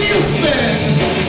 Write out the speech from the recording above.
Houston.